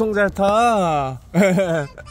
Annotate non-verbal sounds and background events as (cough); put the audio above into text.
엄청 잘 타. (laughs)